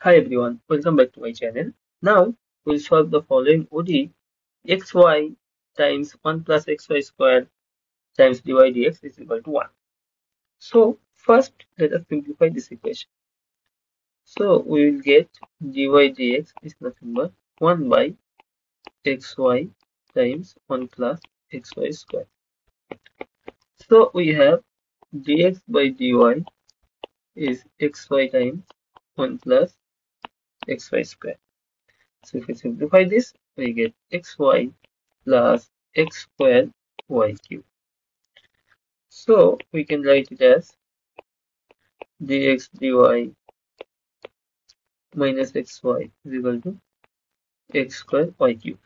Hi everyone, welcome back to my channel. Now we'll solve the following ODE xy times 1 plus xy squared times dy dx is equal to 1. So first let us simplify this equation. So we will get dy dx is nothing but 1 by xy times 1 plus xy squared. So we have dx by dy is xy times 1 plus xy squared. So if we simplify this, we get xy plus x squared y cube. So we can write it as dx dy minus xy is equal to x squared y cube.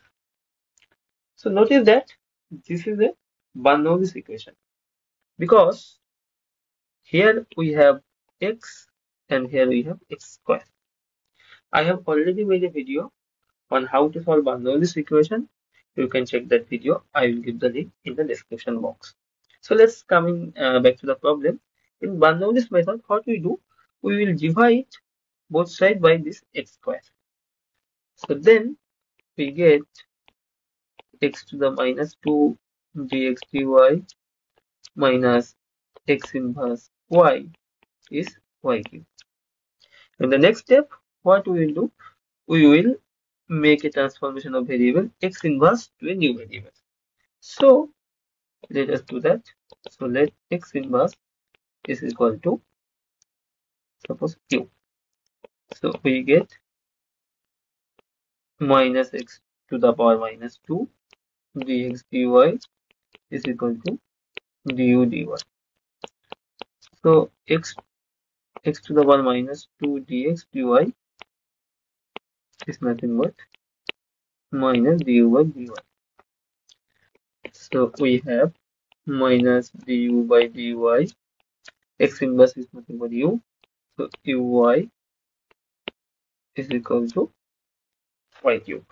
So notice that this is a Bernoulli's equation because here we have x and here we have x squared. I have already made a video on how to solve Bernoulli's equation. You can check that video. I will give the link in the description box. So let's coming uh, back to the problem. In Bernoulli's method, what we do, we will divide both sides by this x square. So then we get x to the minus 2 dx dy minus x inverse y is y cube. In the next step, what we will do, we will make a transformation of variable x inverse to a new variable. So let us do that. So let x inverse is equal to suppose q. So we get minus x to the power minus 2 dx dy is equal to du dy. So x x to the power minus 2 dx dy is nothing but minus du by dy. So we have minus du by dy. X inverse is nothing but u. So uy is equal to y cube.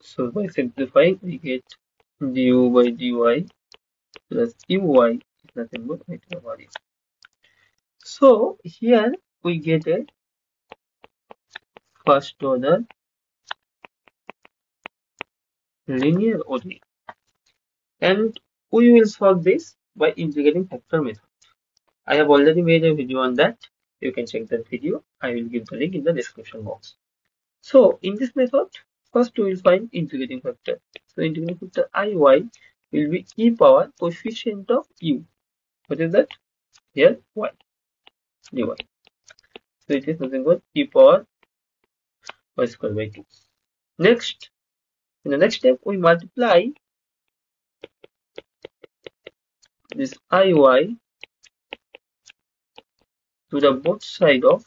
So by simplifying, we get du by dy plus uy is nothing but y to the u. So here we get a first order linear ODE and we will solve this by integrating factor method. I have already made a video on that. You can check that video. I will give the link in the description box. So in this method, first we will find integrating factor. So integrating factor iy will be e power coefficient of u. What is that? Here y dy. So it is nothing but e power y square by 2. Next, in the next step, we multiply this iy to the both side of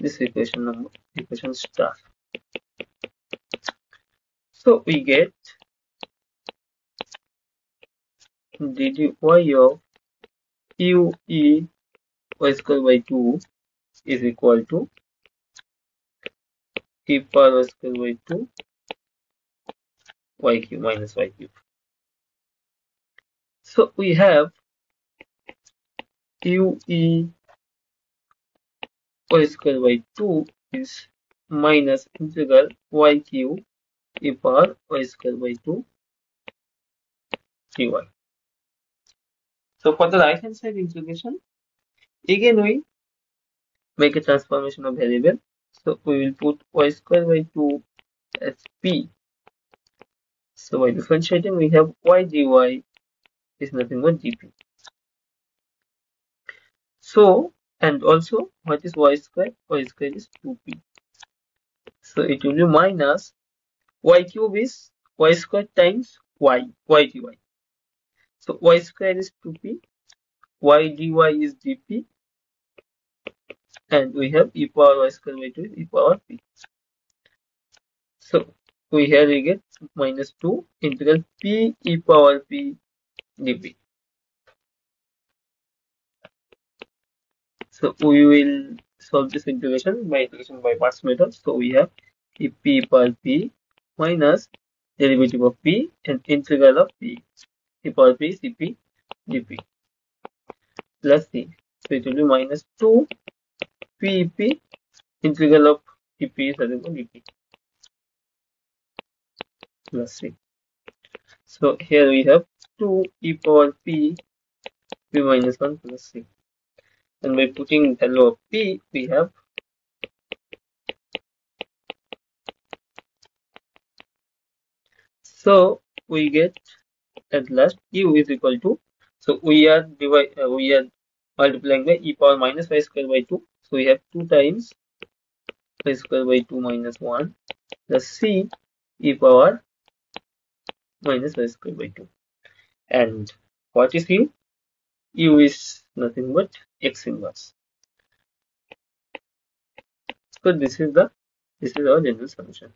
this equation number equation star. So we get dy of u e y square by 2 is equal to e power y square by 2 y cube minus y cube. So we have u e y square by 2 is minus integral y cube e power y square by 2 dy. So for the right hand side integration, again we make a transformation of variable. So we will put y square by 2 as p. So by differentiating, we have y dy is nothing but dp. So and also what is y square? y square is 2p. So it will be minus y cube is y square times y y dy. So y square is 2p, y dy is dp, and we have e power y square by 2 is e power p. So we here we get minus 2 integral p e power p dp. So we will solve this integration by integration by parts method. So we have e p power p minus derivative of p and integral of p e power p cp dp plus c so it will be minus 2 pep integral of ep is equal to dp plus c so here we have 2 e power p p minus 1 plus c and by putting value of p we have so we get at last u is equal to so we are divide uh, we are multiplying by e power minus y square by 2 so we have 2 times y square by 2 minus 1 plus c e power minus y square by 2 and what is u u is nothing but x inverse. So this is the this is our general solution